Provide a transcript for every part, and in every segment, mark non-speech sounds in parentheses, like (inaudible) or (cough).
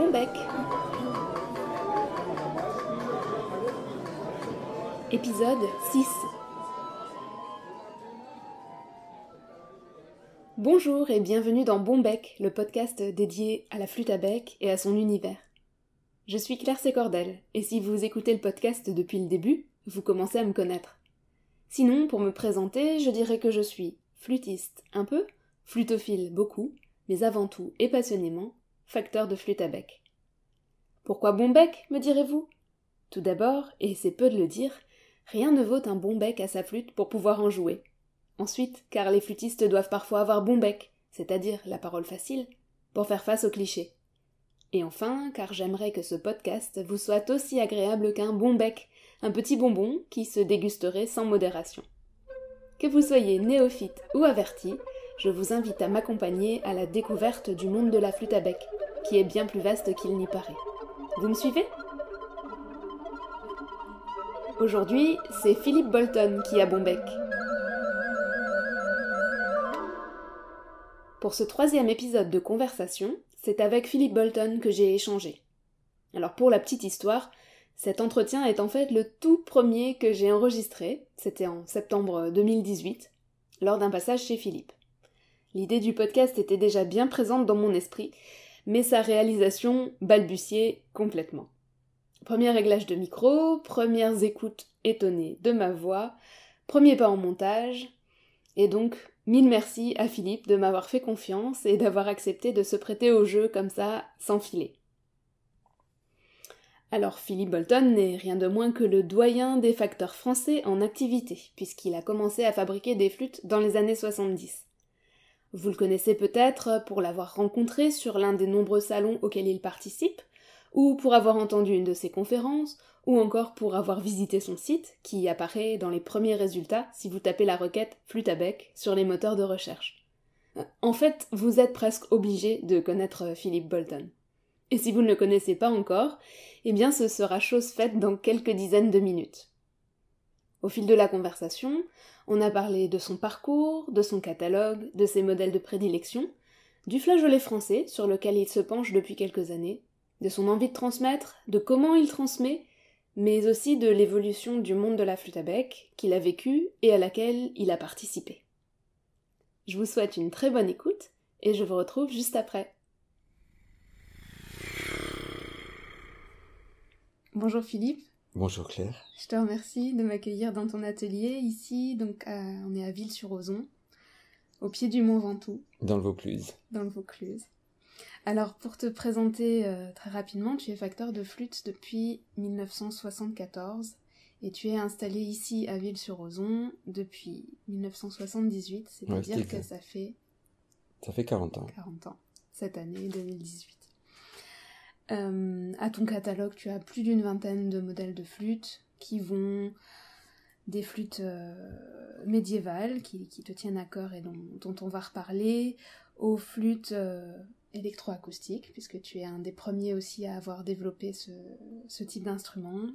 Bon. Épisode 6 Bonjour et bienvenue dans Bon bec, le podcast dédié à la flûte à bec et à son univers. Je suis Claire Sécordel, et si vous écoutez le podcast depuis le début, vous commencez à me connaître. Sinon, pour me présenter, je dirais que je suis flûtiste un peu, flutophile beaucoup, mais avant tout et passionnément, facteur de flûte à bec. Pourquoi bon bec, me direz-vous? Tout d'abord, et c'est peu de le dire, rien ne vaut un bon bec à sa flûte pour pouvoir en jouer. Ensuite, car les flûtistes doivent parfois avoir bon bec, c'est-à-dire la parole facile, pour faire face aux clichés. Et enfin, car j'aimerais que ce podcast vous soit aussi agréable qu'un bon bec, un petit bonbon qui se dégusterait sans modération. Que vous soyez néophyte ou averti, je vous invite à m'accompagner à la découverte du monde de la flûte à bec, qui est bien plus vaste qu'il n'y paraît. Vous me suivez? Aujourd'hui, c'est Philippe Bolton qui a bon bec. Pour ce troisième épisode de conversation, c'est avec Philippe Bolton que j'ai échangé. Alors pour la petite histoire, cet entretien est en fait le tout premier que j'ai enregistré, c'était en septembre 2018, lors d'un passage chez Philippe. L'idée du podcast était déjà bien présente dans mon esprit, mais sa réalisation balbutiait complètement. Premier réglage de micro, premières écoutes étonnées de ma voix, premier pas en montage, et donc mille merci à Philippe de m'avoir fait confiance et d'avoir accepté de se prêter au jeu comme ça, sans filer. Alors Philippe Bolton n'est rien de moins que le doyen des facteurs français en activité, puisqu'il a commencé à fabriquer des flûtes dans les années 70. Vous le connaissez peut-être pour l'avoir rencontré sur l'un des nombreux salons auxquels il participe, ou pour avoir entendu une de ses conférences, ou encore pour avoir visité son site, qui apparaît dans les premiers résultats si vous tapez la requête flûte à bec sur les moteurs de recherche. En fait, vous êtes presque obligé de connaître Philippe Bolton. Et si vous ne le connaissez pas encore, eh bien ce sera chose faite dans quelques dizaines de minutes. Au fil de la conversation, on a parlé de son parcours, de son catalogue, de ses modèles de prédilection, du flageolet français sur lequel il se penche depuis quelques années, de son envie de transmettre, de comment il transmet, mais aussi de l'évolution du monde de la flûte à bec qu'il a vécu et à laquelle il a participé. Je vous souhaite une très bonne écoute et je vous retrouve juste après. Bonjour Philippe. Bonjour Claire. Je te remercie de m'accueillir dans ton atelier ici. Donc, on est à Ville-sur-Ozon, au pied du Mont Ventoux. Dans le Vaucluse. Dans le Vaucluse. Alors, pour te présenter euh, très rapidement, tu es facteur de flûte depuis 1974 et tu es installé ici à Ville-sur-Ozon depuis 1978, c'est-à-dire que ça fait... Ça fait 40 ans. 40 ans, cette année 2018. Euh, à ton catalogue, tu as plus d'une vingtaine de modèles de flûtes qui vont des flûtes euh, médiévales qui, te tiennent à cœur et dont, on va reparler, aux flûtes euh, électroacoustiques, puisque tu es un des premiers aussi à avoir développé ce, type d'instrument.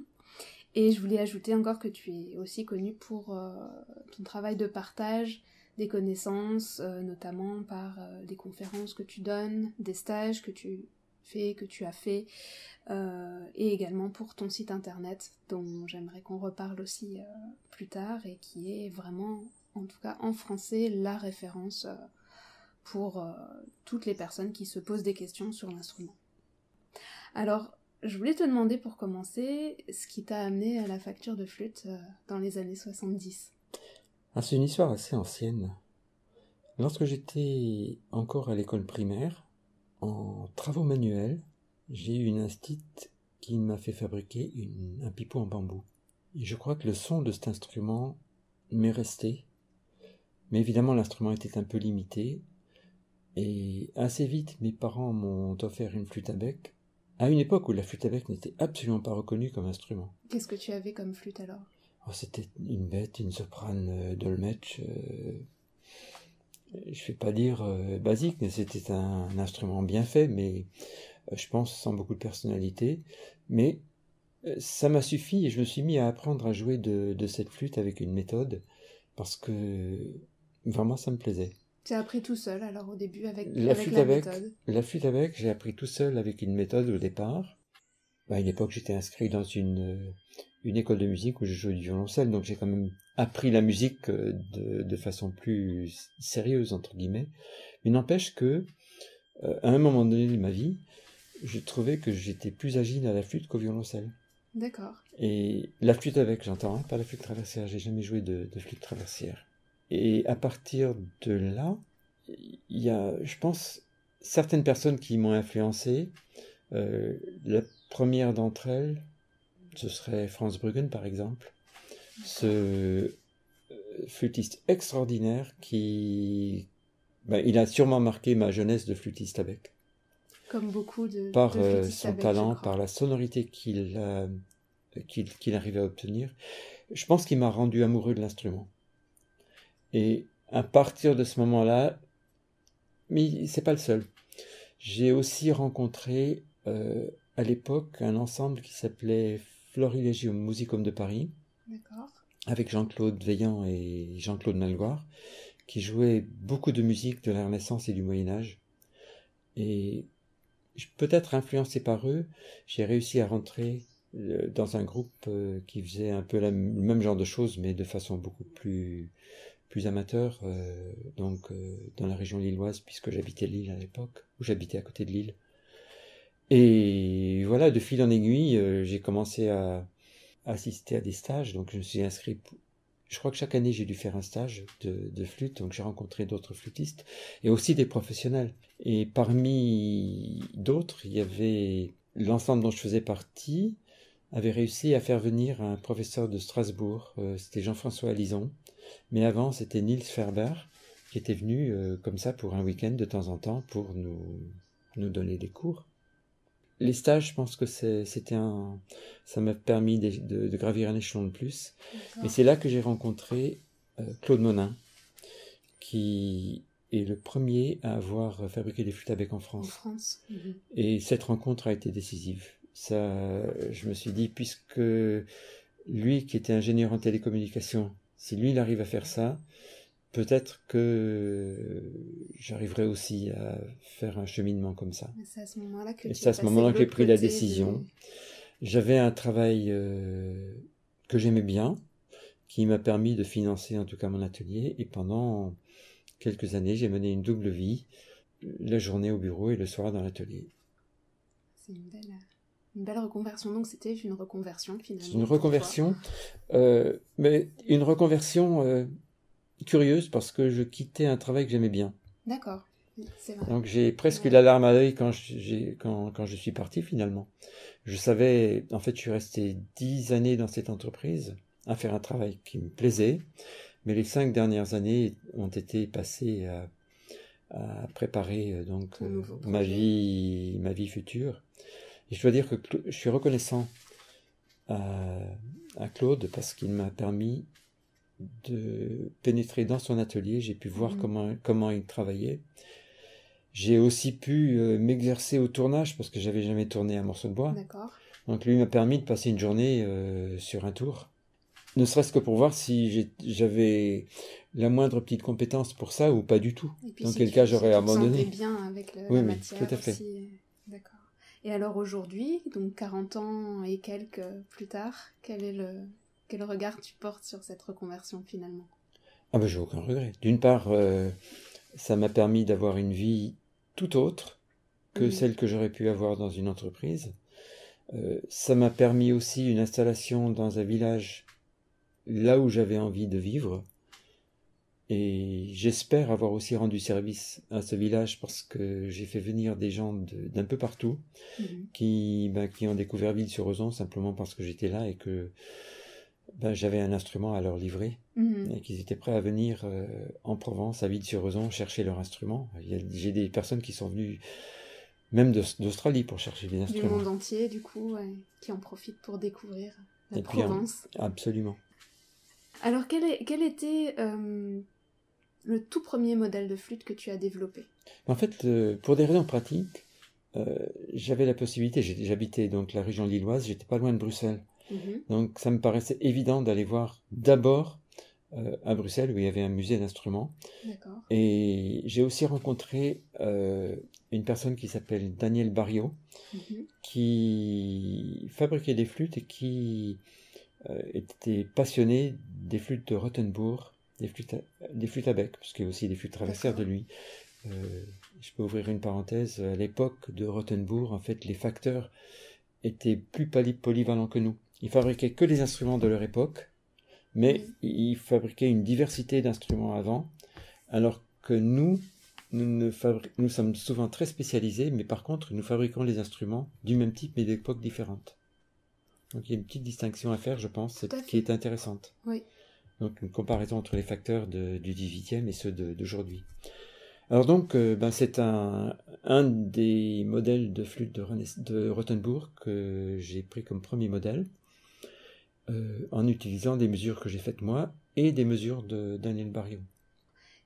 Et je voulais ajouter encore que tu es aussi connu pour ton travail de partage des connaissances, notamment par des conférences que tu donnes, des stages que tu fait, que tu as fait, euh, et également pour ton site internet, dont j'aimerais qu'on reparle aussi euh, plus tard, et qui est vraiment, en tout cas en français, la référence euh, pour toutes les personnes qui se posent des questions sur l'instrument. Alors, je voulais te demander pour commencer ce qui t'a amené à la facture de flûte dans les années 70. Ah, c'est une histoire assez ancienne. Lorsque j'étais encore à l'école primaire, en travaux manuels, j'ai eu une instite qui m'a fait fabriquer un pipeau en bambou. Et je crois que le son de cet instrument m'est resté. Mais évidemment, l'instrument était un peu limité. Et assez vite, mes parents m'ont offert une flûte à bec, à une époque où la flûte à bec n'était absolument pas reconnue comme instrument. Qu'est-ce que tu avais comme flûte alors? Oh, C'était une bête, une soprane euh, Dolmetsch, euh, je vais pas dire euh, basique, mais c'était un, instrument bien fait, mais euh, je pense sans beaucoup de personnalité. Mais euh, ça m'a suffi et je me suis mis à apprendre à jouer de, cette flûte avec une méthode parce que vraiment ça me plaisait. Tu as appris tout seul alors au début avec La avec flûte la avec, méthode? la flûte avec, j'ai appris tout seul avec une méthode au départ. Bah, à une époque, j'étais inscrit dans une, une école de musique où je jouais du violoncelle, donc j'ai quand même appris la musique euh, de, de façon plus sérieuse, entre guillemets. Mais n'empêche que, euh, à un moment donné de ma vie, je trouvais que j'étais plus agile à la flûte qu'au violoncelle. D'accord. Et la flûte avec, j'entends, hein, pas la flûte traversière, j'ai jamais joué de, de flûte traversière. Et à partir de là, il y a, je pense, certaines personnes qui m'ont influencé. Euh, la première d'entre elles, ce serait Franz Bruggen, par exemple. Ce euh, flûtiste extraordinaire qui... ben, il a sûrement marqué ma jeunesse de flûtiste avec Comme beaucoup de par de euh, son avec, talent, par la sonorité qu'il arrivait à obtenir. Je pense qu'il m'a rendu amoureux de l'instrument. Et à partir de ce moment-là, mais c'est pas le seul. J'ai aussi rencontré euh, à l'époque un ensemble qui s'appelait Florilegium Musicum de Paris, avec Jean-Claude Veillant et Jean-Claude Malgoire, qui jouaient beaucoup de musique de la Renaissance et du Moyen Âge. Et peut-être influencé par eux, j'ai réussi à rentrer euh, dans un groupe euh, qui faisait un peu le même genre de choses, mais de façon beaucoup plus, plus amateur, euh, donc dans la région lilloise, puisque j'habitais Lille à l'époque, ou j'habitais à côté de Lille. Et voilà, de fil en aiguille, euh, j'ai commencé à assister à des stages, donc je me suis inscrit. Je crois que chaque année j'ai dû faire un stage de, flûte, donc j'ai rencontré d'autres flûtistes et aussi des professionnels. Et parmi d'autres, il y avait l'ensemble dont je faisais partie avait réussi à faire venir un professeur de Strasbourg, euh, c'était Jean-François Alison, mais avant c'était Niels Ferber qui était venu euh, comme ça pour un week-end de temps en temps pour nous donner des cours. Les stages, je pense que c'était un, ça m'a permis de, de- de gravir un échelon de plus. Et c'est là que j'ai rencontré euh, Claude Monin, qui est le premier à avoir fabriqué des flûtes à bec en En France. Et cette rencontre a été décisive. Ça, je me suis dit, puisque lui, qui était ingénieur en télécommunication, si lui, il arrive à faire ça, peut-être que j'arriverai aussi à faire un cheminement comme ça. Mais C'est à ce moment-là que Et c'est à ce moment-là que j'ai pris la de- décision. J'avais un travail euh, que j'aimais bien, qui m'a permis de financer en tout cas mon atelier. Et pendant quelques années, j'ai mené une double vie, la journée au bureau et le soir dans l'atelier. C'est une belle, une belle reconversion. Donc c'était une reconversion finalement. C'est une reconversion, euh, mais une reconversion euh, curieuse parce que je quittais un travail que j'aimais bien. D'accord. Vrai. Donc j'ai presque eu Ouais. la larme à l'œil quand, quand, quand je suis parti finalement. Je savais, en fait, je suis resté dix années dans cette entreprise à faire un travail qui me plaisait, mais les cinq dernières années ont été passées à, à préparer euh, donc euh, ma vie, ma vie future. Et je dois dire que je suis reconnaissant à, à Claude parce qu'il m'a permis de pénétrer dans son atelier. J'ai pu voir Mhm. comment, comment il travaillait. J'ai aussi pu euh, m'exercer au tournage parce que j'avais jamais tourné un morceau de bois. Donc lui m'a permis de passer une journée euh, sur un tour. Ne serait-ce que pour voir si j'avais la moindre petite compétence pour ça ou pas du tout. Dans si quel cas si j'aurais te abandonné. bien avec le- Oui, la oui, tout à fait. aussi. D'accord. Et alors aujourd'hui, donc 40 ans et quelques plus tard, quel est le quel regard tu portes sur cette reconversion finalement? Ah ben j'ai aucun regret. D'une part, euh, ça m'a permis d'avoir une vie tout autre que Mhm. celle que j'aurais pu avoir dans une entreprise. Euh, ça m'a permis aussi une installation dans un village là où j'avais envie de vivre. Et j'espère avoir aussi rendu service à ce village parce que j'ai fait venir des gens de- d'un peu partout Mhm. qui, ben, qui ont découvert Ville-sur-Ozon simplement parce que j'étais là et que ben, j'avais un instrument à leur livrer Mhm. et qu'ils étaient prêts à venir euh, en Provence, à Ville-sur-Ozon, chercher leur instrument. J'ai des personnes qui sont venues même d'Aus- d'Australie pour chercher des Du instruments. monde entier, du coup, ouais, qui en profitent pour découvrir la Et puis, Provence. Absolument. Alors, quel, est- quel était euh, le tout premier modèle de flûte que tu as développé? En fait, euh, pour des raisons pratiques, j'avais la possibilité, j'habitais donc la région lilloise, j'étais pas loin de Bruxelles. Mhm. Donc ça me paraissait évident d'aller voir d'abord euh, à Bruxelles où il y avait un musée d'instruments. Et j'ai aussi rencontré euh, une personne qui s'appelle Daniel Barrio, Mhm. qui fabriquait des flûtes et qui euh, était passionné des flûtes de Rothenburg, des flûtes à, des flûtes à bec, parce qu'il y a aussi des flûtes traversières de lui. Je peux ouvrir une parenthèse. À l'époque de Rothenburg, en fait, les facteurs étaient plus poly- polyvalents que nous. Ils fabriquaient que des instruments de leur époque, mais ils fabriquaient une diversité d'instruments avant, alors que nous, nous, ne fabri- nous sommes souvent très spécialisés, mais par contre, nous fabriquons les instruments du même type, mais d'époques différentes. Donc il y a une petite distinction à faire, je pense, qui est intéressante. Oui. Donc une comparaison entre les facteurs de- du 18e et ceux d'aujourd'hui. Alors donc, euh, ben, c'est un, un des modèles de flûte de, de Rothenburg que j'ai pris comme premier modèle, euh, en utilisant des mesures que j'ai faites moi et des mesures de Daniel Barrio.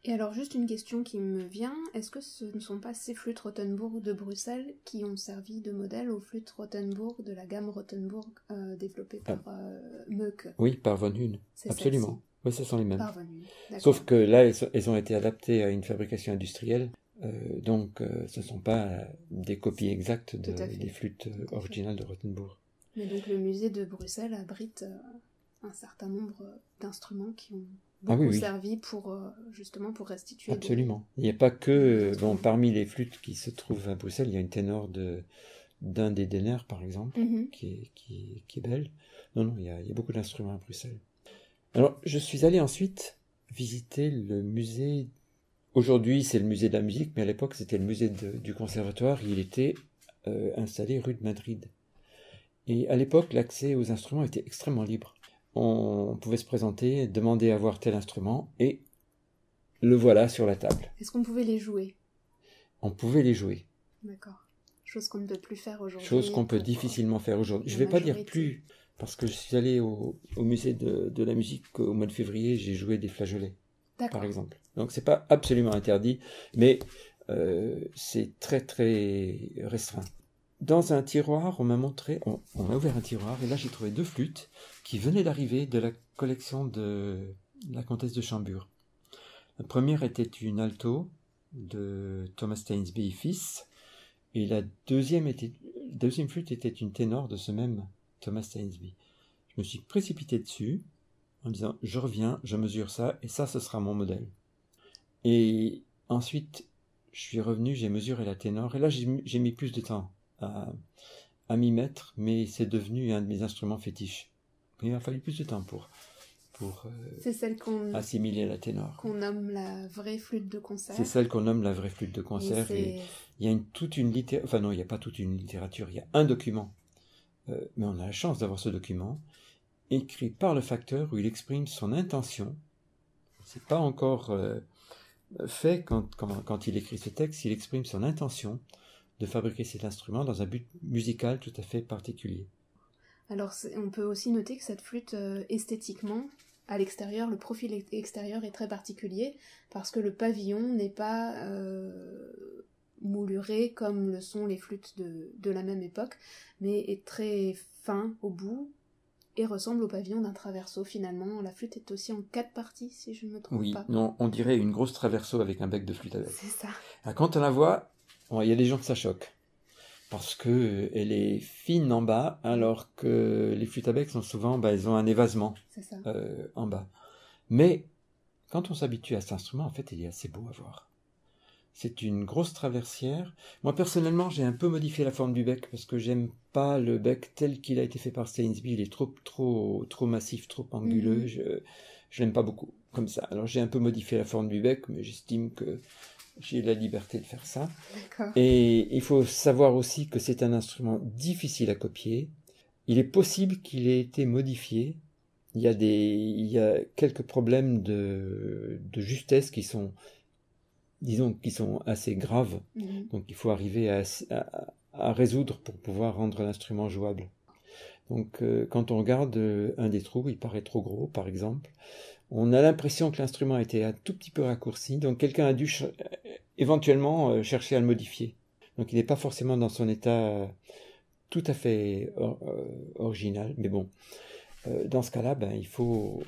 Et alors, juste une question qui me vient, est-ce que ce ne sont pas ces flûtes Rothenburg de Bruxelles qui ont servi de modèle aux flûtes Rothenburg de la gamme Rothenburg euh, développée par euh, Meucke Oui, par Von Hune, absolument. Oui, ce sont les mêmes. Par Von Hune. D'accord. Sauf que là, elles, ont été adaptées à une fabrication industrielle, euh, donc euh, ce ne sont pas des copies exactes de- des flûtes euh, originales de Rothenburg. Mais donc, le musée de Bruxelles abrite euh, un certain nombre d'instruments qui ont Ah beaucoup oui. servi pour, euh, justement, pour restituer. des- Absolument. Il n'y a pas que, euh, bon, parmi les flûtes qui se trouvent à Bruxelles, il y a une ténor de d'un des Denner, par exemple, Mhm. qui est, qui est, qui est belle. Non, non, il y a, il y a beaucoup d'instruments à Bruxelles. Alors, je suis allé ensuite visiter le musée. Aujourd'hui, c'est le musée de la musique, mais à l'époque, c'était le musée de- du conservatoire. Il était euh, installé rue de Madrid. Et à l'époque, l'accès aux instruments était extrêmement libre. On pouvait se présenter, demander à voir tel instrument, et le voilà sur la table. Est-ce qu'on pouvait les jouer? On pouvait les jouer. D'accord. Chose qu'on ne peut plus faire aujourd'hui. Chose qu'on peut difficilement faire aujourd'hui. Je vais pas dire plus, parce que je suis allé au, au musée de, de la musique au mois de février, j'ai joué des flageolets, D'accord. par exemple. Donc c'est pas absolument interdit, mais euh, c'est très très restreint. Dans un tiroir, on m'a montré, on, a ouvert un tiroir, et là j'ai trouvé deux flûtes qui venaient d'arriver de la collection de la comtesse de Chambure. La première était une alto de Thomas Stainsby fils, et la deuxième, deuxième flûte était une ténor de ce même Thomas Stainsby. Je me suis précipité dessus en me disant je reviens, je mesure ça, et ça, ce sera mon modèle. Et ensuite, je suis revenu, j'ai mesuré la ténor, et là, j'ai mis plus de temps à, à m'y mettre, mais c'est devenu un de mes instruments fétiches. Il m'a fallu plus de temps pour, pour euh, C'est celle qu'on assimiler la ténor. qu'on nomme la vraie flûte de concert. C'est celle qu'on nomme la vraie flûte de concert. Et il y a une, toute une littérature, enfin non, il n'y a pas toute une littérature, il y a un document, Euh, mais on a la chance d'avoir ce document, écrit par le facteur où il exprime son intention. C'est pas encore euh, fait quand, quand, quand il écrit ce texte, il exprime son intention de fabriquer cet instrument dans un but musical tout à fait particulier. Alors, on peut aussi noter que cette flûte, euh, esthétiquement, à l'extérieur, le profil ex- extérieur est très particulier parce que le pavillon n'est pas euh, mouluré comme le sont les flûtes de, de la même époque, mais est très fin au bout et ressemble au pavillon d'un traverso finalement. La flûte est aussi en quatre parties, si je ne me trompe Oui, pas. non, on dirait une grosse traverso avec un bec de flûte à bec. C'est ça. Ah, Quand on la voit, il y a des gens que ça choque. Parce que euh, elle est fine en bas, alors que les flûtes à bec sont souvent, bah, elles ont un évasement ça. euh, en bas. Mais quand on s'habitue à cet instrument, en fait, il est assez beau à voir. C'est une grosse traversière. Moi, personnellement, j'ai un peu modifié la forme du bec parce que j'aime pas le bec tel qu'il a été fait par Stainsby. Il est trop, trop, trop massif, trop anguleux. Mhm. Je, je l'aime pas beaucoup comme ça. Alors, j'ai un peu modifié la forme du bec, mais j'estime que j'ai la liberté de faire ça. Et il faut savoir aussi que c'est un instrument difficile à copier. Il est possible qu'il ait été modifié. Il y a, des, il y a quelques problèmes de, de justesse qui sont, disons, qui sont assez graves. Mhm. Donc il faut arriver à, à- à résoudre pour pouvoir rendre l'instrument jouable. Donc euh, quand on regarde euh, un des trous, il paraît trop gros, par exemple. On a l'impression que l'instrument a été un tout petit peu raccourci, donc quelqu'un a dû ch- éventuellement euh, chercher à le modifier. Donc il n'est pas forcément dans son état euh, tout à fait or- euh, original, mais bon, dans ce cas-là, ben, il faut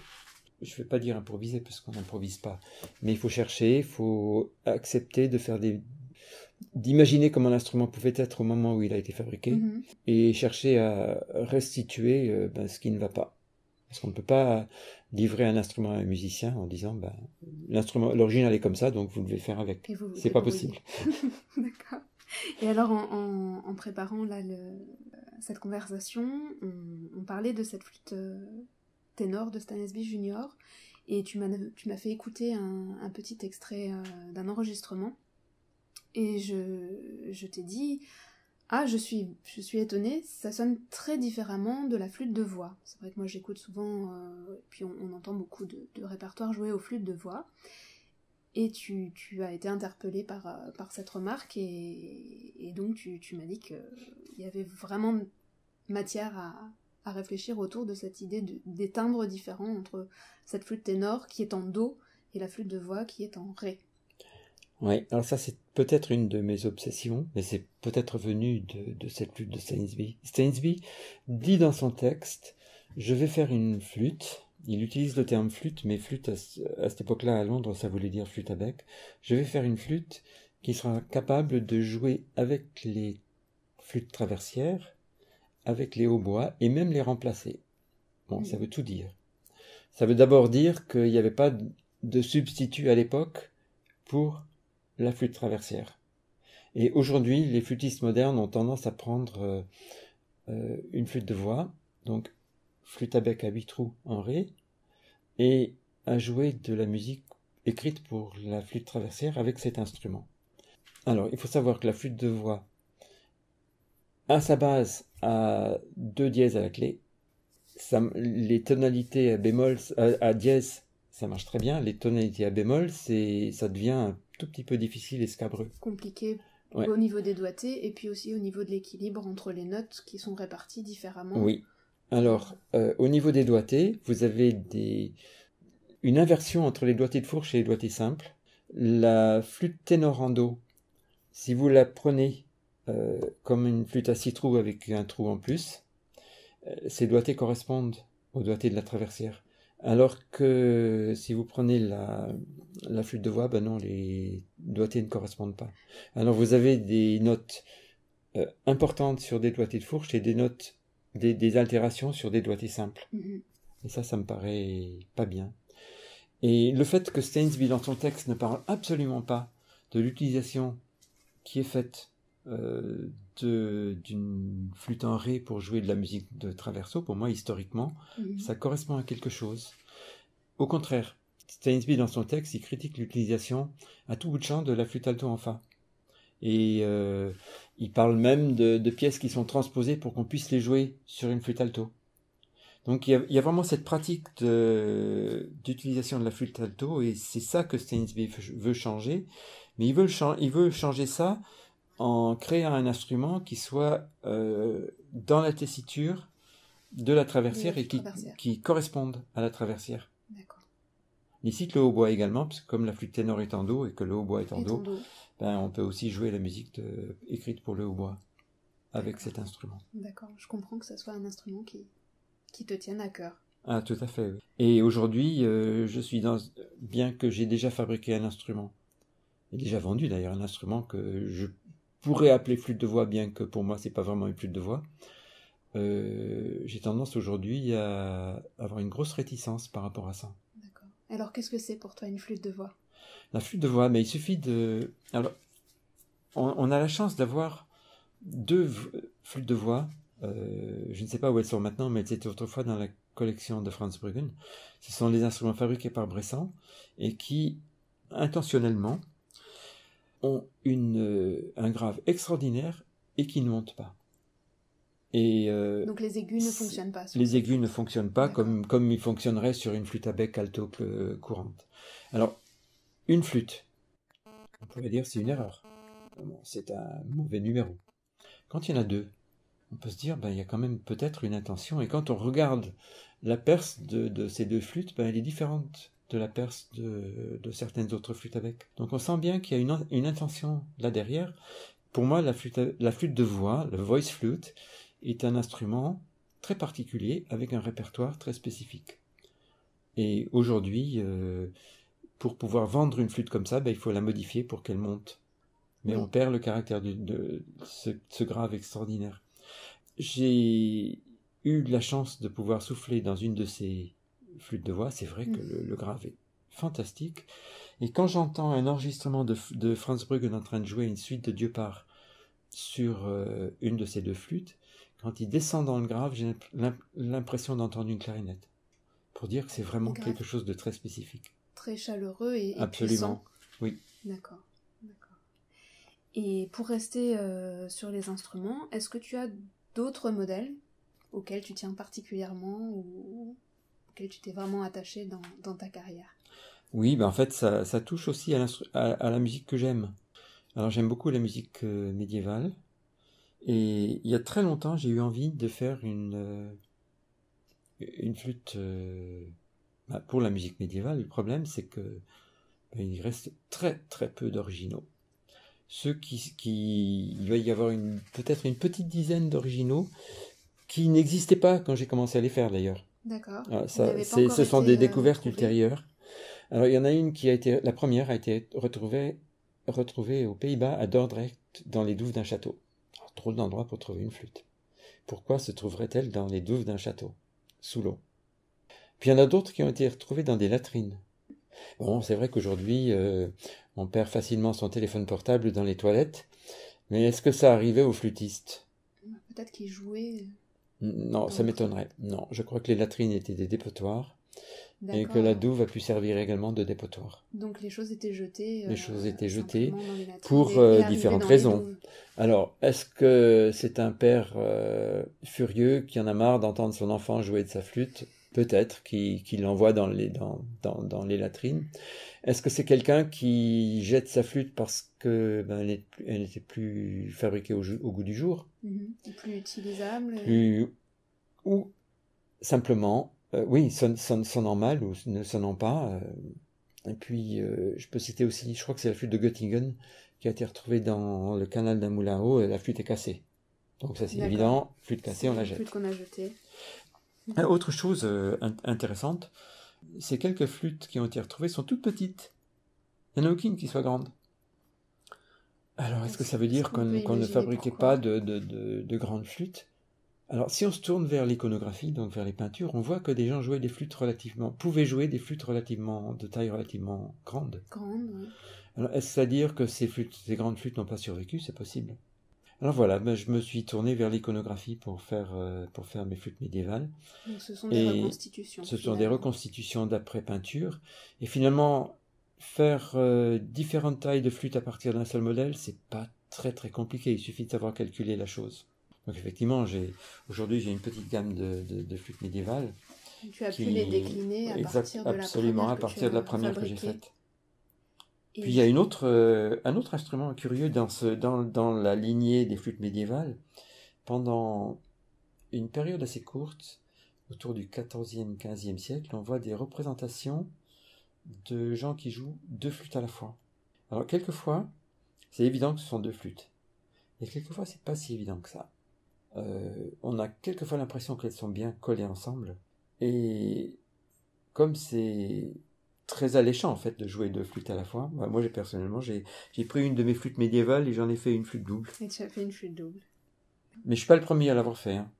je ne vais pas dire improviser parce qu'on n'improvise pas, mais il faut chercher, il faut accepter de faire des, d'imaginer comment l'instrument pouvait être au moment où il a été fabriqué Mhm. et chercher à restituer ben, ce qui ne va pas. Parce qu'on ne peut pas livrer un instrument à un musicien en disant ben, l'instrument, l'original est comme ça, donc vous devez faire avec. C'est pas possible. (laughs) D'accord. Et alors, en, en- en préparant là, le- cette conversation, on, on parlait de cette flûte euh, ténor de Stanisby Junior, et tu m'as tu m'as fait écouter un, un petit extrait euh, d'un enregistrement, et je, je t'ai dit, ah, je suis, je suis étonnée, ça sonne très différemment de la flûte de voix. C'est vrai que moi j'écoute souvent, euh, et puis on, entend beaucoup de, répertoires joués aux flûtes de voix. Et tu, tu as été interpellé par, euh, par cette remarque et, donc tu, tu m'as dit qu'il y avait vraiment matière à, à réfléchir autour de cette idée de- des timbres différents entre cette flûte ténor qui est en do et la flûte de voix qui est en ré. Oui, alors ça c'est peut-être une de mes obsessions, mais c'est peut-être venu de, cette flûte de Stainsby. Stainsby dit dans son texte, je vais faire une flûte, il utilise le terme flûte, mais flûte à cette époque-là à Londres ça voulait dire flûte à bec, je vais faire une flûte qui sera capable de jouer avec les flûtes traversières, avec les hautbois et même les remplacer. Bon, ça veut tout dire. Ça veut d'abord dire qu'il n'y avait pas de substitut à l'époque pour la flûte traversière. Et aujourd'hui, les flûtistes modernes ont tendance à prendre euh, euh, une flûte de voix, donc flûte à bec à huit trous en ré, et à jouer de la musique écrite pour la flûte traversière avec cet instrument. Alors, il faut savoir que la flûte de voix, à sa base, a deux dièses à la clé. Les tonalités à bémol, à, à dièse, ça marche très bien. Les tonalités à bémol, c'est, ça devient un tout petit peu difficile et scabreux. Compliqué Ouais. au niveau des doigtés et puis aussi au niveau de l'équilibre entre les notes qui sont réparties différemment. Oui. Alors, euh, au niveau des doigtés, vous avez des... une inversion entre les doigtés de fourche et les doigtés simples. La flûte ténorando, si vous la prenez euh, comme une flûte à six trous avec un trou en plus, euh, ces doigtés correspondent aux doigtés de la traversière. Alors que si vous prenez la, la flûte de voix, ben non, les doigtés ne correspondent pas. Alors vous avez des notes euh, importantes sur des doigtés de fourche et des notes des, des altérations sur des doigtés simples. Mhm. Et ça, ça me paraît pas bien. Et le fait que Stainsby, dans son texte, ne parle absolument pas de l'utilisation qui est faite euh, de- d'une flûte en ré pour jouer de la musique de traverso, pour moi, historiquement, Mhm. ça correspond à quelque chose. Au contraire, Stainsby, dans son texte, il critique l'utilisation à tout bout de champ de la flûte alto en fa. Et euh, il parle même de, de pièces qui sont transposées pour qu'on puisse les jouer sur une flûte alto. Donc il y a, il y a vraiment cette pratique d'utilisation de la flûte alto et c'est ça que Stainsby veut- changer. Mais veut, il veut changer ça en créant un instrument qui soit euh, dans la tessiture de la traversière et qui, qui corresponde à la traversière. D'accord. Il cite le hautbois également, parce que comme la flûte ténor est en do et que le hautbois est en do, do. ben, on peut aussi jouer la musique de- écrite pour le hautbois avec cet instrument. D'accord. Je comprends que ce soit un instrument qui, qui te tienne à cœur. Ah, tout à fait. oui. Et aujourd'hui, euh, je suis dans, bien que j'ai déjà fabriqué un instrument, et déjà vendu d'ailleurs un instrument que je pourrais appeler flûte de voix, bien que pour moi c'est pas vraiment une flûte de voix. euh, j'ai tendance aujourd'hui à avoir une grosse réticence par rapport à ça. D'accord. Alors qu'est-ce que c'est pour toi une flûte de voix? La flûte de voix, mais il suffit de. Alors, on, on a la chance d'avoir deux flûtes de voix. euh, je ne sais pas où elles sont maintenant, mais elles étaient autrefois dans la collection de Franz Bruggen. Ce sont des instruments fabriqués par Bressan et qui, intentionnellement, ont une, euh, un grave extraordinaire et qui ne montent pas. Et euh, Donc les aigus ne fonctionnent pas. les aigus ne fonctionnent pas comme, comme ils fonctionneraient sur une flûte à bec alto euh, courante. Alors, une flûte, on pourrait dire c'est une erreur. C'est un mauvais numéro. Quand il y en a deux, on peut se dire ben, il y a quand même peut-être une intention. Et quand on regarde la perce de, de ces deux flûtes, ben, elle est différente de la perce de, de certaines autres flûtes à bec. Donc on sent bien qu'il y a une, une intention là derrière. Pour moi, la flûte, à- la flûte de voix, le voice flute, est un instrument très particulier avec un répertoire très spécifique. Et aujourd'hui, euh, pour pouvoir vendre une flûte comme ça, ben, il faut la modifier pour qu'elle monte. Mais on perd le caractère de, ce, grave extraordinaire. J'ai eu la chance de pouvoir souffler dans une de ces flûtes de voix. C'est vrai que mm. le, grave est fantastique. Et quand j'entends un enregistrement de, de, Franz Bruggen en train de jouer une suite de Dieu par sur euh, une de ces deux flûtes, quand il descend dans le grave, j'ai l'impression d'entendre une clarinette. Pour dire que c'est vraiment quelque chose de très spécifique. Très chaleureux et, Absolument, oui. D'accord. Et pour rester euh, sur les instruments, est-ce que tu as d'autres modèles auxquels tu tiens particulièrement ou auxquels tu t'es vraiment attaché dans, ta carrière Oui, ben en fait, ça, touche aussi à, la musique que j'aime. Alors j'aime beaucoup la musique euh, médiévale. Et il y a très longtemps, j'ai eu envie de faire une, euh, flûte bah, pour la musique médiévale. Le problème, c'est que ben, il reste très très peu d'originaux ceux qui, il va y avoir peut-être une petite dizaine d'originaux qui n'existaient pas quand j'ai commencé à les faire d'ailleurs. D'accord. Ah, ce sont des euh, découvertes ultérieures. Alors il y en a une qui a été, la première a été retrouvée, retrouvée aux Pays-Bas à Dordrecht dans les douves d'un château. drôle d'endroit pour trouver une flûte. Pourquoi se trouverait-elle dans les douves d'un château, sous l'eau Puis il y en a d'autres qui ont été retrouvées dans des latrines. Bon, c'est vrai qu'aujourd'hui, euh, on perd facilement son téléphone portable dans les toilettes, mais est-ce que ça arrivait aux flûtistes? Peut-être qu'ils jouaient. Non, ça m'étonnerait. Non, je crois que les latrines étaient des dépotoirs et que la douve a pu servir également de dépotoir. Donc les choses étaient jetées. les choses étaient euh, jetées pour euh, différentes raisons. Alors, est-ce que c'est un père furieux qui en a marre d'entendre son enfant jouer de sa flûte? Peut-être, qui, l'envoie dans les, dans, dans, les latrines. Est-ce que c'est quelqu'un qui jette sa flûte parce que ben, elle n'était plus fabriquée au, goût du jour? Mm-hmm. Plus utilisable Ou simplement, euh, oui, sonnant mal ou ne sonnant pas. Euh, et puis, euh, je peux citer aussi, je crois que c'est la flûte de Göttingen qui a été retrouvée dans le canal d'un moulin à eau et la flûte est cassée. Donc ça c'est évident, flûte cassée, on la jette. Flûte qu'on a jetée. Euh, autre chose euh, intéressante, ces quelques flûtes qui ont été retrouvées sont toutes petites. Il n'y en a aucune qui soit grande. Alors, est-ce que ça veut dire qu'on ne fabriquait pas de, grandes flûtes? Alors, si on se tourne vers l'iconographie, donc vers les peintures, on voit que des gens jouaient des flûtes relativement, pouvaient jouer des flûtes relativement, de taille relativement grande. Grande, oui. Alors, est-ce à dire que ces flûtes, ces grandes flûtes n'ont pas survécu? C'est possible. Alors voilà, ben, je me suis tourné vers l'iconographie pour faire, euh, pour faire mes flûtes médiévales. Donc ce sont des reconstitutions. Ce sont des reconstitutions d'après peinture. Et finalement, faire euh, différentes tailles de flûtes à partir d'un seul modèle, c'est pas très très compliqué. Il suffit de savoir calculer la chose. Donc effectivement, j'ai aujourd'hui j'ai une petite gamme de, de, flûtes médiévales. Tu as pu les décliner à partir de la absolument à partir de la première que j'ai faite. Puis il y a euh, un autre instrument curieux dans la lignée des flûtes médiévales. Pendant une période assez courte, autour du 14e, 15e siècle, on voit des représentations de gens qui jouent deux flûtes à la fois. Alors quelquefois, c'est évident que ce sont deux flûtes. Et quelquefois, c'est pas si évident que ça. Euh, on a quelquefois l'impression qu'elles sont bien collées ensemble. Et comme c'est très alléchant en fait de jouer deux flûtes à la fois. moi, j'ai personnellement, j'ai pris une de mes flûtes médiévales et j'en ai fait une flûte double. Et tu as fait une flûte double. Mais je suis pas le premier à l'avoir fait. Hein.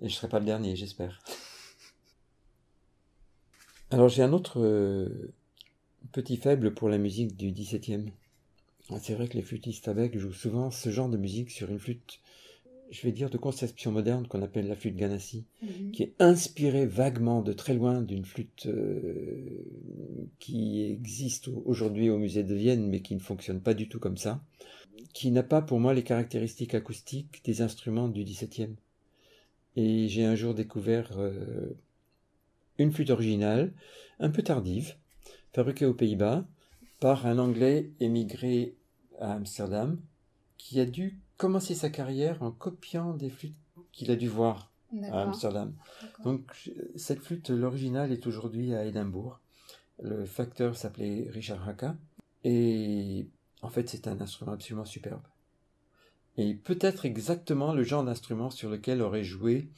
Et je serai pas le dernier, j'espère. (laughs) Alors j'ai un autre euh, petit faible pour la musique du XVIIe. C'est vrai que les flûtistes avec jouent souvent ce genre de musique sur une flûte je vais dire, de conception moderne qu'on appelle la flûte Ganassi, mhm. qui est inspirée vaguement de très loin d'une flûte euh, qui existe aujourd'hui au musée de Vienne, mais qui ne fonctionne pas du tout comme ça, qui n'a pas pour moi les caractéristiques acoustiques des instruments du XVIIe. Et j'ai un jour découvert euh, une flûte originale, un peu tardive, fabriquée aux Pays-Bas par un Anglais émigré à Amsterdam, qui a dû commencé sa carrière en copiant des flûtes qu'il a dû voir à Amsterdam. Donc cette flûte, l'original est aujourd'hui à Édimbourg. Le facteur s'appelait Richard Haka. Et en fait, c'est un instrument absolument superbe. Et peut-être exactement le genre d'instrument sur lequel aurait joué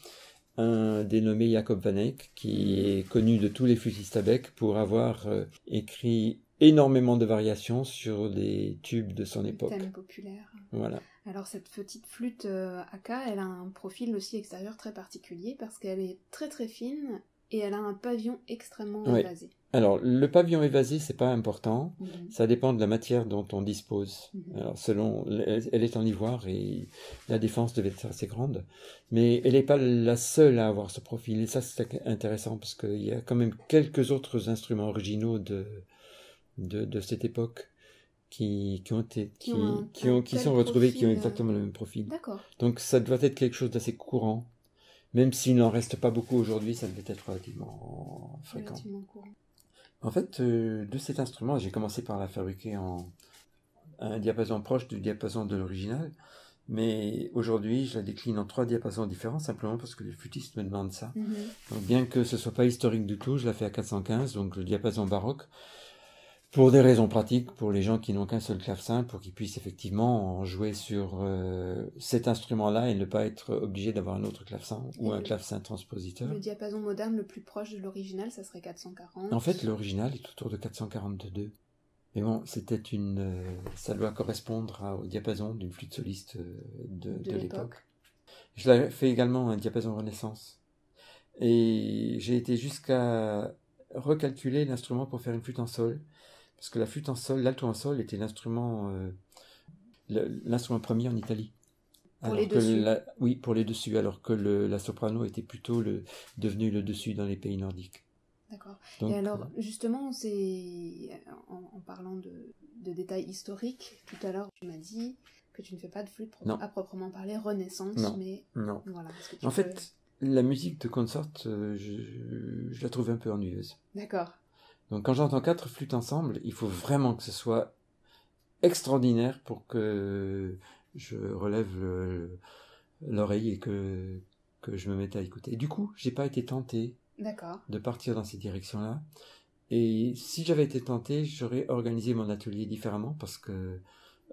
un dénommé Jacob Van Eyck, qui est connu de tous les flûtistes à bec pour avoir euh, écrit énormément de variations sur les tubes de son époque. Thème populaire. Voilà. Alors cette petite flûte euh, AK, elle a un profil aussi extérieur très particulier parce qu'elle est très très fine et elle a un pavillon extrêmement évasé. Alors, le pavillon évasé, c'est pas important. Mhm. Ça dépend de la matière dont on dispose. Mhm. Alors, selon, elle est en ivoire et la défense devait être assez grande. Mais elle n'est pas la seule à avoir ce profil. Et ça, c'est intéressant parce qu'il y a quand même quelques autres instruments originaux de, de, de cette époque qui, qui ont été, Qui qui, ont qui ont, sont retrouvés, qui ont euh, exactement le même profil. D'accord. Donc, ça doit être quelque chose d'assez courant. Même s'il n'en reste pas beaucoup aujourd'hui, ça devait être relativement fréquent. Relativement courant. En fait, euh, de cet instrument, j'ai commencé par la fabriquer en un diapason proche du diapason de l'original, mais aujourd'hui, je la décline en trois diapasons différents, simplement parce que les flûtistes me demandent ça. Mhm. Donc, bien que ce soit pas historique du tout, je la fais à 415, donc le diapason baroque, pour des raisons pratiques, pour les gens qui n'ont qu'un seul clavecin, pour qu'ils puissent effectivement en jouer sur euh, cet instrument-là et ne pas être obligé d'avoir un autre clavecin ou Et un le- clavecin transpositeur. Le diapason moderne le plus proche de l'original, ça serait 440. En fait, l'original est autour de 442. Mais bon, c'était une, euh, ça doit correspondre à- au diapason d'une flûte soliste euh, de, De de l'époque. l'époque. Je l'ai fait également un diapason Renaissance. Et j'ai été jusqu'à recalculer l'instrument pour faire une flûte en sol. Parce que la flûte en sol, l'alto en sol était l'instrument, euh, l'instrument premier en Italie. Pour Alors les que dessus. la- oui, pour les dessus, alors que le- la soprano était plutôt le, devenu le dessus dans les pays nordiques. D'accord. Et alors, euh, justement, c'est en, en parlant de, de détails historiques, tout à l'heure, tu m'as dit que tu ne fais pas de flûte pro- à proprement parler Renaissance, Non. mais non. voilà. En peux- fait, la musique de consort, euh, je, je la trouve un peu ennuyeuse. D'accord. Donc quand j'entends quatre flûtes ensemble, il faut vraiment que ce soit extraordinaire pour que je relève le- l'oreille et que, que je me mette à écouter. Du coup, j'ai pas été tenté de partir dans cette direction-là. Et si j'avais été tenté, j'aurais organisé mon atelier différemment parce que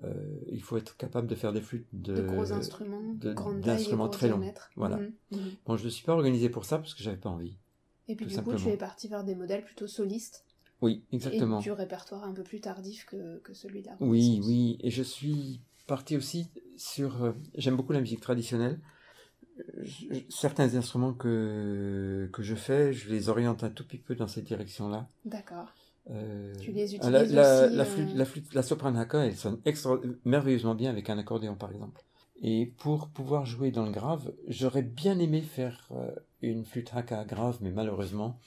euh, il faut être capable de faire des flûtes de, De, gros instruments, d'instruments très longs. Voilà. Mhm, mhm. Bon, je ne suis pas organisé pour ça parce que j'avais pas envie. Et puis du coup, tu es parti vers des modèles plutôt solistes Oui, exactement. et du répertoire un peu plus tardif que, que celui la Oui, oui, et je suis parti aussi sur... euh, J'aime beaucoup la musique traditionnelle. Je- certains instruments que, que je fais, je les oriente un tout petit peu dans cette direction-là. D'accord. Euh, Tu les la, utilises la, aussi, la euh, flûte, la flûte, la soprano haka, elle sonne extra, merveilleusement bien avec un accordéon, par exemple. Et pour pouvoir jouer dans le grave, j'aurais bien aimé faire une flûte haka grave, mais malheureusement,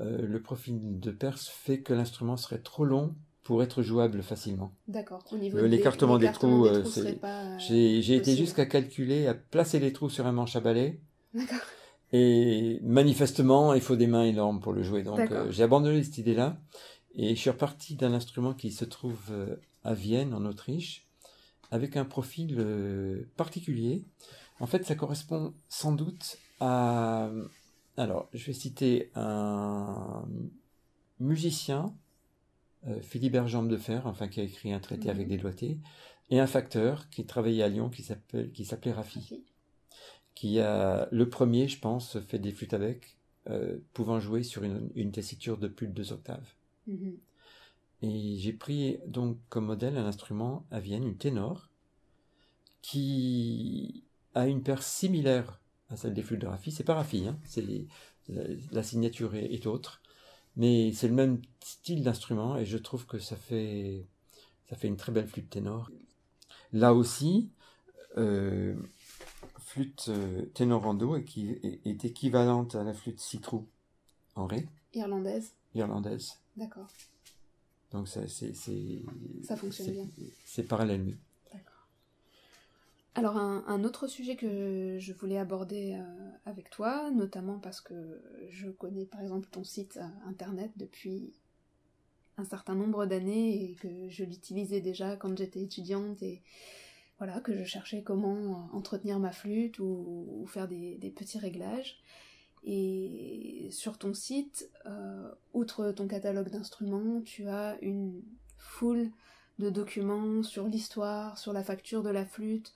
euh, le profil de Perse fait que l'instrument serait trop long pour être jouable facilement. D'accord. Au niveau des- l'écartement des trous, euh, euh, J'ai été jusqu'à calculer, à placer les trous sur un manche à balai. D'accord. Et manifestement, il faut des mains énormes pour le jouer. Donc euh, j'ai abandonné cette idée-là. Et je suis reparti d'un instrument qui se trouve euh, à Vienne, en Autriche, avec un profil euh, particulier. En fait, ça correspond sans doute à... Alors, je vais citer un musicien, euh, Philibert Jambe de Fer, enfin qui a écrit un traité Mhm. avec des doigtés, et un facteur qui travaillait à Lyon qui s'appelait Raffi qui a le premier, je pense, fait des flûtes avec, euh, pouvant jouer sur une, une tessiture de plus de deux octaves. Mhm. Et j'ai pris donc comme modèle un instrument à Vienne, une ténor, qui a une paire similaire à celle des flûtes de Raffi. C'est pas Raffi, hein, c'est la, la signature est, est autre, mais c'est le même style d'instrument et je trouve que ça fait ça fait une très belle flûte ténor. Là aussi, euh, flûte euh, ténorando est, qui est, équivalente à la flûte citrou en ré Irlandaise. irlandaise. D'accord. Donc ça, c'est, Ça fonctionne bien. C'est parallèle. Alors un, autre sujet que je voulais aborder euh, avec toi, notamment parce que je connais par exemple ton site euh, internet depuis un certain nombre d'années et que je l'utilisais déjà quand j'étais étudiante et voilà que je cherchais comment euh, entretenir ma flûte ou, faire des, petits réglages. Et sur ton site, outre ton catalogue d'instruments, tu as une foule de documents sur l'histoire, sur la facture de la flûte,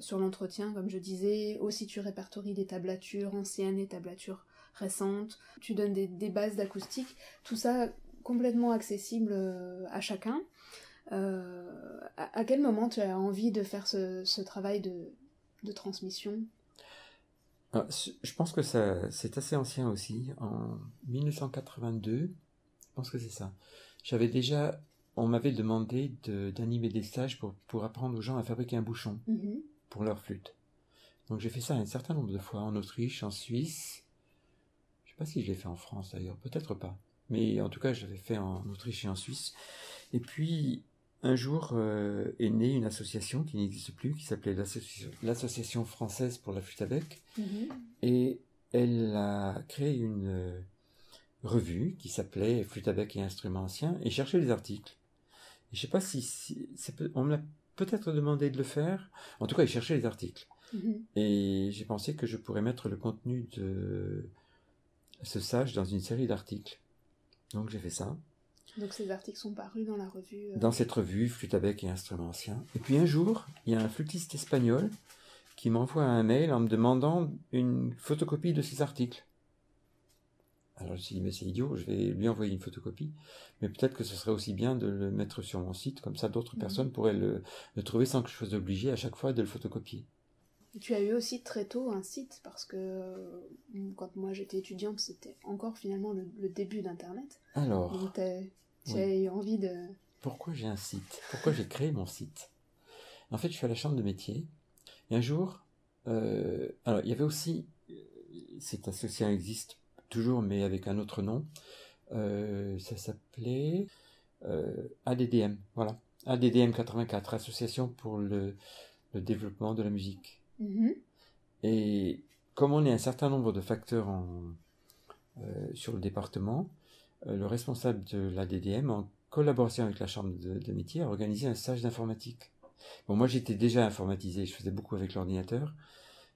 sur l'entretien, comme je disais. Aussi, tu répertories des tablatures anciennes et tablatures récentes. Tu donnes des, bases d'acoustique. Tout ça complètement accessible à chacun. À, quel moment tu as envie de faire ce, travail de transmission? Ah, je pense que c'est assez ancien aussi. En 1982, je pense que c'est ça. J'avais déjà, on m'avait demandé d'animer des stages pour, pour apprendre aux gens à fabriquer un bouchon mm-hmm. pour leur flûte. Donc j'ai fait ça un certain nombre de fois en Autriche, en Suisse. Je sais pas si je l'ai fait en France d'ailleurs, peut-être pas. Mais en tout cas, je l'avais fait en Autriche et en Suisse. Et puis, un jour euh, est née une association qui n'existe plus, qui s'appelait l'Association française pour la flûte à bec. Mhm. Et elle a créé une euh, revue qui s'appelait Flûte à bec et instruments anciens et cherchait des articles. Je ne sais pas si, on me l'a peut-être demandé de le faire. En tout cas, il cherchait les articles. Mhm. Et j'ai pensé que je pourrais mettre le contenu de ce sage dans une série d'articles. Donc j'ai fait ça. Donc ces articles sont parus dans la revue. Euh, dans cette revue, Flûte à bec et instruments anciens. Et puis un jour, il y a un flûtiste espagnol qui m'envoie un mail en me demandant une photocopie de ces articles. Alors je me suis dit, mais c'est idiot, je vais lui envoyer une photocopie, mais peut-être que ce serait aussi bien de le mettre sur mon site, comme ça d'autres mhm. personnes pourraient le, trouver sans que je sois obligé à chaque fois de le photocopier. Tu as eu aussi très tôt un site, parce que euh, quand moi j'étais étudiante, c'était encore finalement le, début d'Internet. Alors. Tu as eu envie de... Pourquoi j'ai un site? Pourquoi j'ai créé mon site? En fait, je suis à la chambre de métier. Et un jour, euh, alors il y avait aussi, cette association existe toujours, mais avec un autre nom. Euh, ça s'appelait euh, ADDM, voilà. ADDM 84, Association pour le, développement de la musique. Mm-hmm. Et comme on est un certain nombre de facteurs en, sur le département, euh, le responsable de la DDM, en collaboration avec la chambre de, métier, a organisé un stage d'informatique. Bon, moi j'étais déjà informatisé, je faisais beaucoup avec l'ordinateur,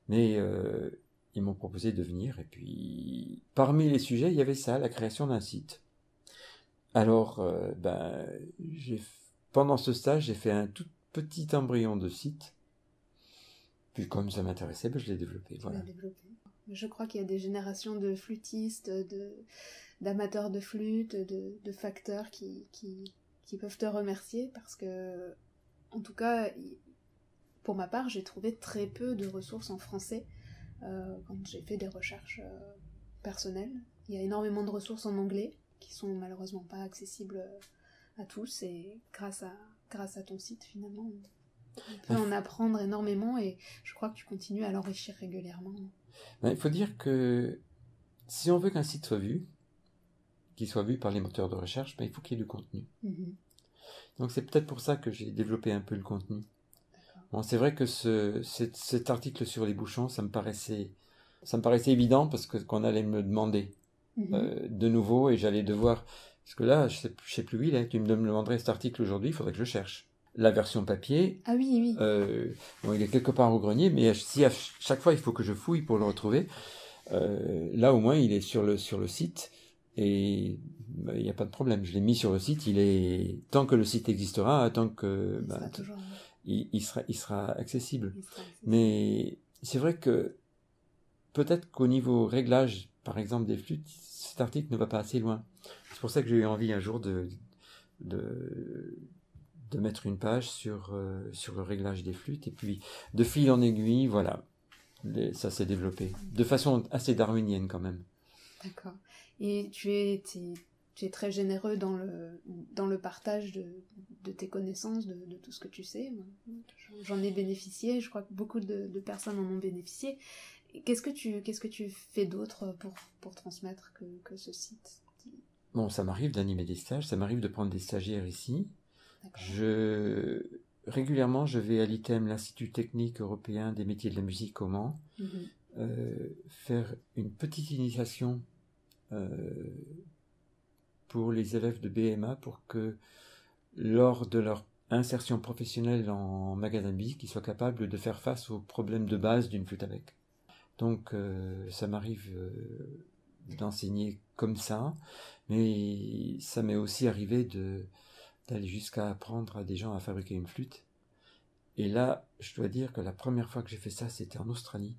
mais euh, ils m'ont proposé de venir. Et puis, parmi les sujets, il y avait ça, la création d'un site. Alors, euh, ben, pendant ce stage, j'ai fait un tout petit embryon de site. Puis, comme ça m'intéressait, ben, je l'ai développé. Voilà. Je crois qu'il y a des générations de flûtistes, de d'amateurs de flûte, de, facteurs qui, qui, peuvent te remercier parce que, en tout cas, pour ma part, j'ai trouvé très peu de ressources en français quand j'ai fait des recherches euh, personnelles. Il y a énormément de ressources en anglais qui sont malheureusement pas accessibles à tous et grâce à, grâce à ton site finalement on peut en apprendre énormément et je crois que tu continues à l'enrichir régulièrement. Ben, il faut dire que si on veut qu'un site soit vu, qu'il soit vu par les moteurs de recherche, ben, il faut qu'il y ait du contenu. Mhm. Donc c'est peut-être pour ça que j'ai développé un peu le contenu. Bon, c'est vrai que ce, cet, article sur les bouchons, ça me paraissait, ça me paraissait évident parce que qu'on allait me demander mhm. euh, de nouveau et j'allais devoir, parce que là, je sais, sais plus où il est. Tu me demanderais cet article aujourd'hui, il faudrait que je cherche. La version papier. Ah oui, oui. Euh, bon, il est quelque part au grenier, mais si à chaque fois il faut que je fouille pour le retrouver, euh, là au moins il est sur le sur le site et bah, il n'y a pas de problème. Je l'ai mis sur le site. Il est tant que le site existera, tant que bah, il, sera, il, sera, accessible. Mais c'est vrai que peut-être qu'au niveau réglage, par exemple des flûtes, cet article ne va pas assez loin. C'est pour ça que j'ai eu envie un jour de de, de mettre une page sur euh, sur le réglage des flûtes et puis de fil en aiguille, voilà, ça s'est développé de façon assez darwinienne quand même. D'accord. Et tu es, tu es très généreux dans le, dans le partage de, de tes connaissances, de, de, tout ce que tu sais. J'en ai bénéficié, je crois que beaucoup de, de personnes en ont bénéficié. Qu'est-ce que tu, qu'est-ce que tu fais d'autre pour, pour transmettre que, que ce site? Bon, ça m'arrive d'animer des stages, ça m'arrive de prendre des stagiaires ici. Je régulièrement, je vais à l'ITEM, l'Institut technique européen des métiers de la musique au Mans, mhm. euh, faire une petite initiation euh, pour les élèves de BMA pour que lors de leur insertion professionnelle en magasin de ils soient capables de faire face aux problèmes de base d'une flûte avec. Donc euh, ça m'arrive euh, d'enseigner comme ça, mais ça m'est aussi arrivé de d'aller jusqu'à apprendre à des gens à fabriquer une flûte. Et là, je dois dire que la première fois que j'ai fait ça, c'était en Australie.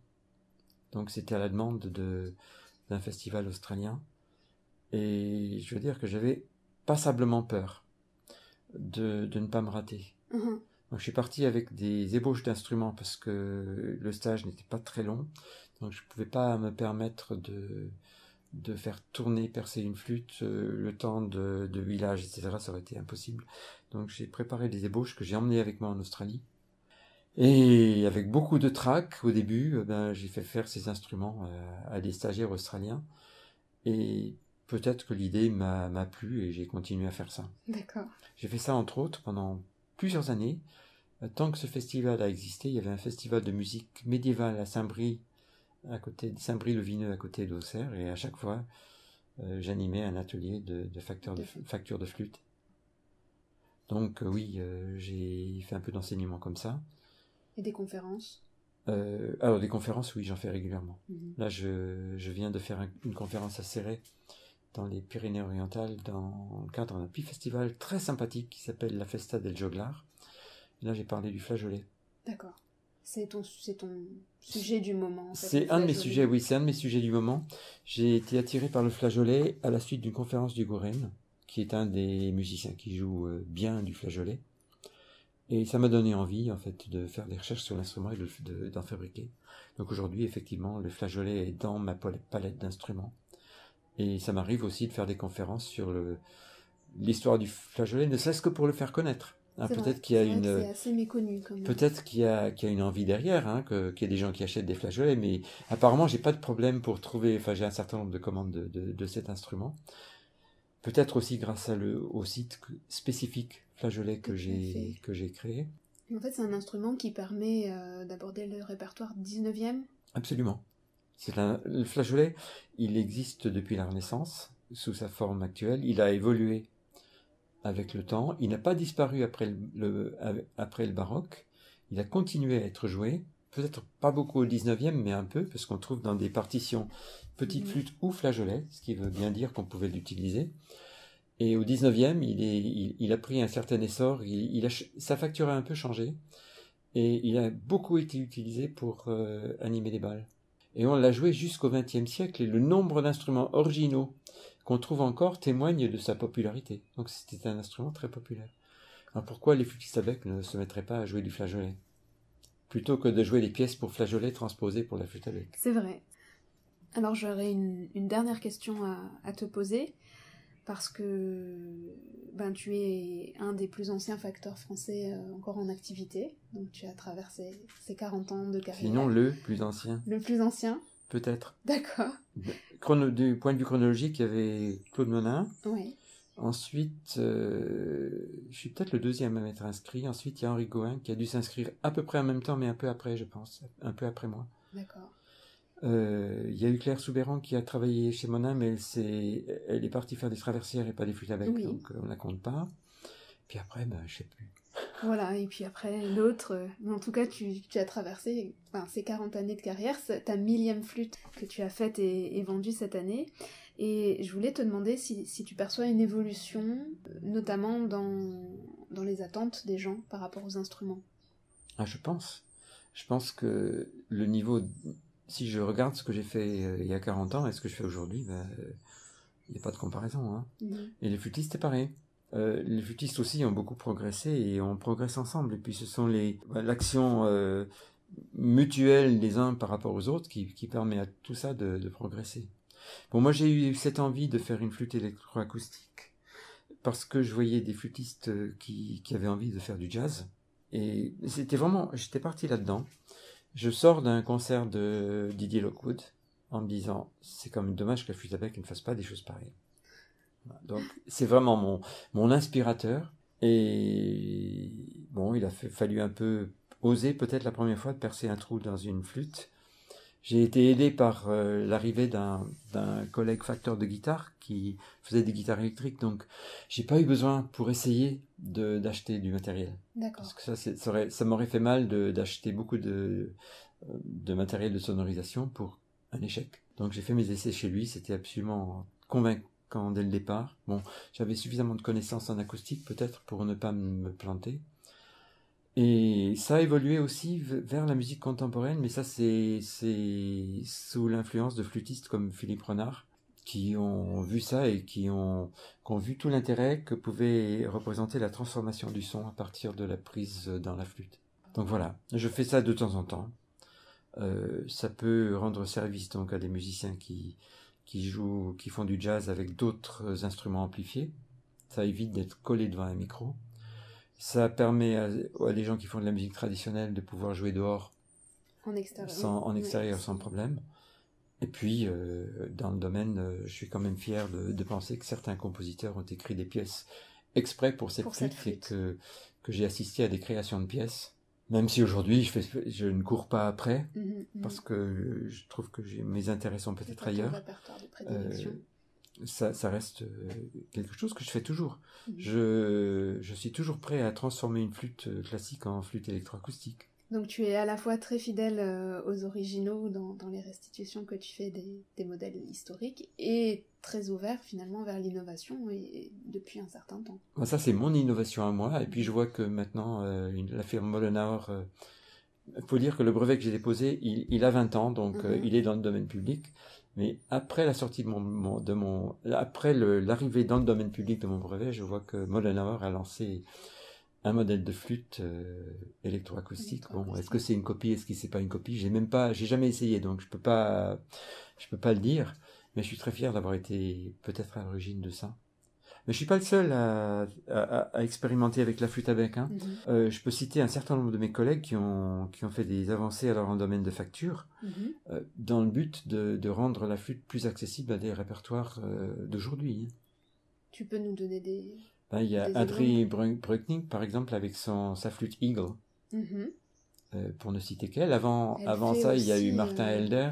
Donc c'était à la demande de d'un festival australien. Et je veux dire que j'avais passablement peur de, de ne pas me rater. Mhm. Donc je suis parti avec des ébauches d'instruments parce que le stage n'était pas très long. Donc je ne pouvais pas me permettre de, de faire tourner, percer une flûte euh, le temps de, de village, etc. Ça aurait été impossible. Donc j'ai préparé des ébauches que j'ai emmenées avec moi en Australie. Et avec beaucoup de trac au début, euh, ben, j'ai fait faire ces instruments euh, à des stagiaires australiens. Et peut-être que l'idée m'a plu et j'ai continué à faire ça. D'accord. J'ai fait ça entre autres pendant plusieurs années. Euh, Tant que ce festival a existé, il y avait un festival de musique médiévale à Saint-Brie, à côté de Saint-Brie-le-Vineux, à côté d'Auxerre, et à chaque fois, euh, j'animais un atelier de, de, de, facture de flûte. Donc euh, oui, euh, j'ai fait un peu d'enseignement comme ça. Et des conférences? Alors des conférences, oui, j'en fais régulièrement. Mhm. Là, je, je viens de faire un- une conférence à Serret, dans les Pyrénées-Orientales, dans le cadre d'un petit festival très sympathique qui s'appelle la Festa del Joglar. Et là, j'ai parlé du flageolet. D'accord. C'est ton, ton sujet du moment. en fait, C'est un de mes sujets, oui, c'est un de mes sujets du moment. J'ai été attiré par le flageolet à la suite d'une conférence du Goren, qui est un des musiciens qui joue euh, bien du flageolet. Et ça m'a donné envie, en fait, de faire des recherches sur l'instrument et de- de- d'en fabriquer. Donc aujourd'hui, effectivement, le flageolet est dans ma pal- palette d'instruments. Et ça m'arrive aussi de faire des conférences sur l'histoire du flageolet, ne serait-ce que pour le faire connaître. Hein. Peut-être qu'il y a une... Peut-être qu'il y, a, qu'il y a une envie derrière, hein, que- qu'il y a des gens qui achètent des flageolets, mais apparemment, j'ai pas de problème pour trouver. Enfin, j'ai un certain nombre de commandes de, de, de cet instrument. Peut-être aussi grâce à le, au site que- spécifique flageolet que j'ai que j'ai créé. En fait, c'est un instrument qui permet euh, d'aborder le répertoire 19e. Absolument. C'est le flageolet, il existe depuis la Renaissance sous sa forme actuelle. Il a évolué avec le temps. Il n'a pas disparu après le, le- après le baroque. Il a continué à être joué. Peut-être pas beaucoup au 19e, mais un peu, parce qu'on trouve dans des partitions petite Mhm. flûte ou flageolet, ce qui veut bien dire qu'on pouvait l'utiliser. Et au 19e, il, est, il, il a pris un certain essor, il, il a, ch- sa facture a un peu changé, et il a beaucoup été utilisé pour euh, animer les balles. Et on l'a joué jusqu'au XXe siècle, et le nombre d'instruments originaux qu'on trouve encore témoigne de sa popularité. Donc c'était un instrument très populaire. Alors pourquoi les flûtistes à bec ne se mettraient pas à jouer du flageolet? Plutôt que de jouer les pièces pour flageolet transposées pour la flûte à bec. C'est vrai. Alors j'aurais une, dernière question à te poser, parce que ben, tu es un des plus anciens facteurs français euh, encore en activité, donc tu as traversé ces 40 ans de carrière. Sinon le plus ancien, Le plus ancien, peut-être. d'accord. Chrono- du point de vue chronologique, il y avait Claude Monin. Oui, Ensuite, euh, je suis peut-être le deuxième à m'être inscrit. Ensuite, il y a Henri Goin qui a dû s'inscrire à peu près en même temps, mais un peu après, je pense. Un peu après moi. d'accord. Euh, il y a eu Claire Soubéran qui a travaillé chez Monin, mais elle, s'est- elle est partie faire des traversières et pas des flûtes avec, Oui. donc euh, on la compte pas. Puis après, ben, je sais plus. Voilà, et puis après l'autre, euh, en tout cas tu, tu as traversé enfin, ces 40 années de carrière, ta millième flûte que tu as faite et, et vendue cette année. Et je voulais te demander si, si tu perçois une évolution, euh, notamment dans, dans les attentes des gens par rapport aux instruments. Ah, je pense. Je pense que le niveau, si je regarde ce que j'ai fait euh, il y a 40 ans et ce que je fais aujourd'hui, ben, euh, il n'y a pas de comparaison. Hein. Et les flûtistes, c'est pareil. Euh, les flûtistes aussi ont beaucoup progressé et on progresse ensemble. Et puis ce sont les l'action euh, mutuelle des uns par rapport aux autres qui, qui permet à tout ça de, de progresser. Bon, moi j'ai eu cette envie de faire une flûte électroacoustique parce que je voyais des flûtistes qui, qui avaient envie de faire du jazz. Et c'était vraiment, j'étais parti là-dedans. Je sors d'un concert de Didier Lockwood en me disant, c'est quand même dommage que bec ne fasse pas des choses pareilles. Donc c'est vraiment mon, mon inspirateur. Et bon, il a fallu un peu oser peut-être la première fois de percer un trou dans une flûte. J'ai été aidé par euh, l'arrivée d'un d'un collègue facteur de guitare qui faisait des guitares électriques, donc j'ai pas eu besoin pour essayer de d'acheter du matériel. D'accord. Parce que ça, c'est- ça, aurait- ça m'aurait fait mal de- d'acheter beaucoup de, euh, de matériel de sonorisation pour un échec. Donc j'ai fait mes essais chez lui, c'était absolument convaincant dès le départ. Bon, j'avais suffisamment de connaissances en acoustique peut-être pour ne pas me planter. Et ça a évolué aussi vers la musique contemporaine, mais ça c'est sous l'influence de flûtistes comme Philippe Renard, qui ont vu ça et qui ont, vu tout l'intérêt que pouvait représenter la transformation du son à partir de la prise dans la flûte. Donc voilà, je fais ça de temps en temps. Euh, ça peut rendre service donc à des musiciens qui jouent, qui font du jazz avec d'autres instruments amplifiés. Ça évite d'être collé devant un micro. Ça permet à, à, gens qui font de la musique traditionnelle de pouvoir jouer dehors en extérieur, sans, en extérieur sans problème. Et puis, euh, dans le domaine, euh, je suis quand même fier de, de, penser que certains compositeurs ont écrit des pièces exprès pour cette, flûte, et que, que j'ai assisté à des créations de pièces. Même si aujourd'hui, je, fais, je ne cours pas après, mmh, mmh. parce que je trouve que mes intérêts sont peut-être ailleurs. Euh, ça, ça, reste euh, quelque chose que je fais toujours. Mmh. Je, je suis toujours prêt à transformer une flûte euh, classique en flûte électroacoustique. Donc tu es à la fois très fidèle euh, aux originaux dans, dans, les restitutions que tu fais des, des, modèles historiques et très ouvert finalement vers l'innovation et, depuis un certain temps. Ça c'est mon innovation à moi et puis je vois que maintenant euh, la firme Mollenauer, il euh, faut dire que le brevet que j'ai déposé il, il, a 20 ans donc euh, mhm. il est dans le domaine public mais après la sortie de mon, de mon après l'arrivée dans le domaine public de mon brevet je vois que Mollenauer a lancé un modèle de flûte euh, électroacoustique. Bon, est-ce que c'est une copie, est-ce que c'est pas une copie? J'ai même pas, j'ai jamais essayé, donc je peux pas, je peux pas le dire. Mais je suis très fier d'avoir été peut-être à l'origine de ça. Mais je suis pas le seul à, à, à expérimenter avec la flûte à bec. Hein. Mm-hmm. euh, je peux citer un certain nombre de mes collègues qui ont, qui ont fait des avancées alors en domaine de facture, mm-hmm. euh, dans le but de, de, rendre la flûte plus accessible à des répertoires euh, d'aujourd'hui. Tu peux nous donner des, ben, il y a Adri Bruckning, par exemple, avec son, sa flûte Eagle, euh, pour ne citer qu'elle. Avant, avant ça, il y a eu Martin. Helder,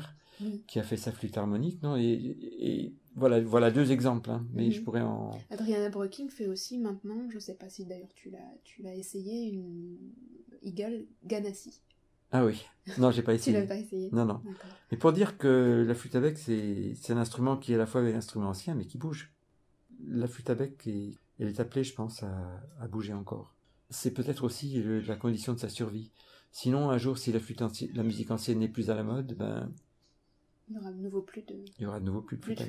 qui a fait sa flûte harmonique. Non? Et, et voilà, voilà deux exemples, hein, mais je pourrais en... Adriana Bruckning fait aussi maintenant, je ne sais pas si d'ailleurs tu l'as, tu l'as essayé, une Eagle Ganassi. Ah oui, non, j'ai pas (laughs) essayé. tu l'as pas essayé Non, non. Mais pour dire que la flûte à bec, c'est, c'est un instrument qui est à la fois un instrument ancien, mais qui bouge. La flûte à bec est elle est appelée, je pense, à, à bouger encore. C'est peut-être aussi le, la condition de sa survie. Sinon, un jour, si la, flûte la musique ancienne n'est plus à la mode, ben... Il y aura de nouveau plus de... Il y aura de nouveau plus de flûte.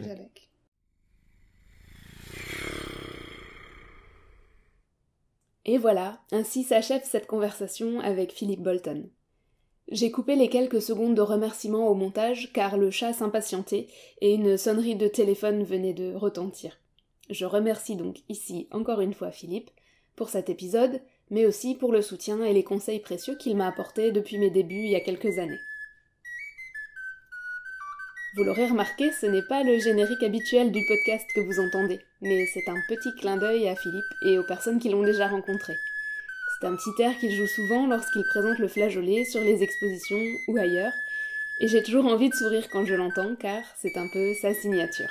Et voilà, ainsi s'achève cette conversation avec Philippe Bolton. J'ai coupé les quelques secondes de remerciements au montage car le chat s'impatientait et une sonnerie de téléphone venait de retentir. Je remercie donc ici encore une fois Philippe pour cet épisode, mais aussi pour le soutien et les conseils précieux qu'il m'a apportés depuis mes débuts il y a quelques années. Vous l'aurez remarqué, ce n'est pas le générique habituel du podcast que vous entendez, mais c'est un petit clin d'œil à Philippe et aux personnes qui l'ont déjà rencontré. C'est un petit air qu'il joue souvent lorsqu'il présente le flageolet sur les expositions ou ailleurs, et j'ai toujours envie de sourire quand je l'entends car c'est un peu sa signature.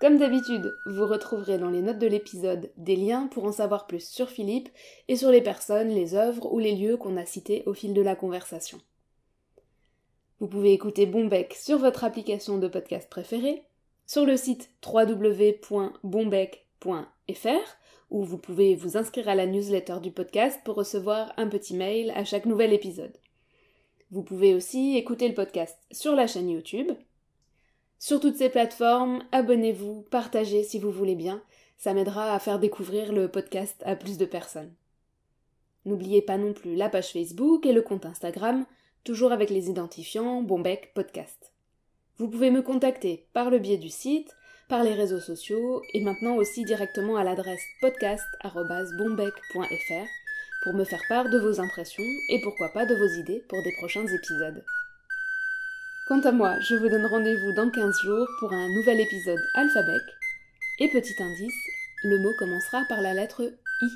Comme d'habitude, vous retrouverez dans les notes de l'épisode des liens pour en savoir plus sur Philippe et sur les personnes, les œuvres ou les lieux qu'on a cités au fil de la conversation. Vous pouvez écouter Bombec sur votre application de podcast préférée, sur le site www.bombec.fr où vous pouvez vous inscrire à la newsletter du podcast pour recevoir un petit mail à chaque nouvel épisode. Vous pouvez aussi écouter le podcast sur la chaîne YouTube, sur toutes ces plateformes, abonnez-vous, partagez si vous voulez bien, ça m'aidera à faire découvrir le podcast à plus de personnes. N'oubliez pas non plus la page Facebook et le compte Instagram, toujours avec les identifiants Bombec Podcast. Vous pouvez me contacter par le biais du site, par les réseaux sociaux et maintenant aussi directement à l'adresse podcast.bombec.fr pour me faire part de vos impressions et pourquoi pas de vos idées pour des prochains épisodes. Quant à moi, je vous donne rendez-vous dans 15 jours pour un nouvel épisode alphabet. Et petit indice, le mot commencera par la lettre I.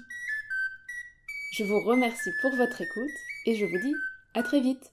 Je vous remercie pour votre écoute et je vous dis à très vite.